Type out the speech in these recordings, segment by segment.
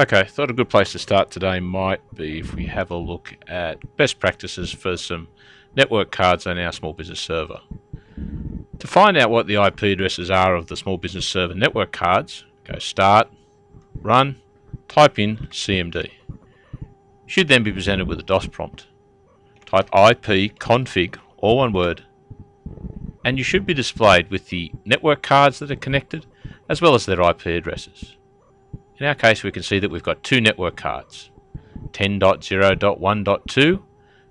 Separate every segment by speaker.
Speaker 1: Okay, thought a good place to start today might be if we have a look at best practices for some network cards on our small business server. To find out what the IP addresses are of the small business server network cards, go Start, Run, type in CMD. You should then be presented with a DOS prompt. Type ipconfig, all one word, and you should be displayed with the network cards that are connected as well as their IP addresses. In our case, we can see that we've got two network cards, 10.0.1.2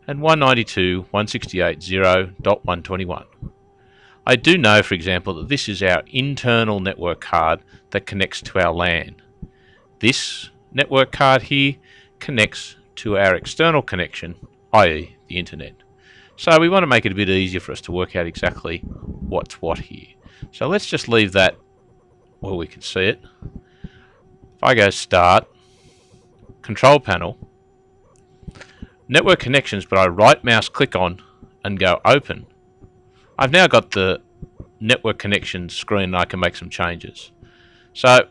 Speaker 1: and 192.168.0.121. I do know, for example, that this is our internal network card that connects to our LAN. This network card here connects to our external connection, i.e. the internet. So we want to make it a bit easier for us to work out exactly what's what here. So let's just leave that where we can see it. If I go Start, Control Panel, Network Connections, but I right mouse click on and go Open, I've now got the network connection screen and I can make some changes. So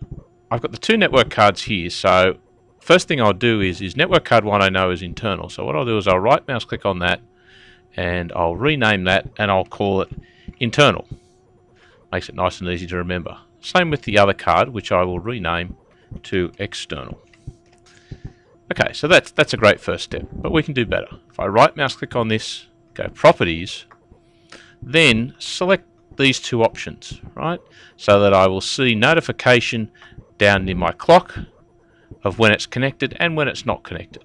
Speaker 1: I've got the two network cards here. So first thing I'll do is, is network card 1 I know is internal. So what I'll do is I'll right mouse click on that and I'll rename that and I'll call it internal. Makes it nice and easy to remember. Same with the other card which I will rename to external. Okay, so that's that's a great first step, but we can do better. If I right mouse click on this, go properties, then select these two options, right? So that I will see notification down near my clock of when it's connected and when it's not connected.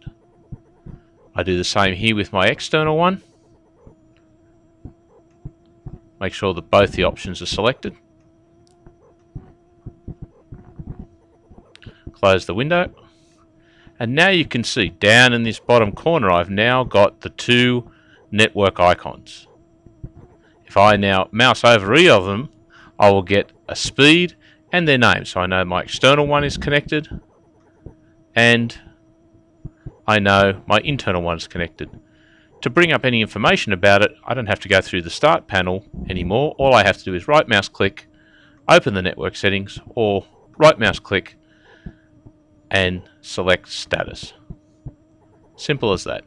Speaker 1: I do the same here with my external one. Make sure that both the options are selected. Close the window. And now you can see down in this bottom corner I've now got the two network icons. If I now mouse over each of them I will get a speed and their name. So I know my external one is connected and I know my internal one is connected. To bring up any information about it, I don't have to go through the start panel anymore. All I have to do is right mouse click, open the network settings, or right mouse click, and select status. Simple as that.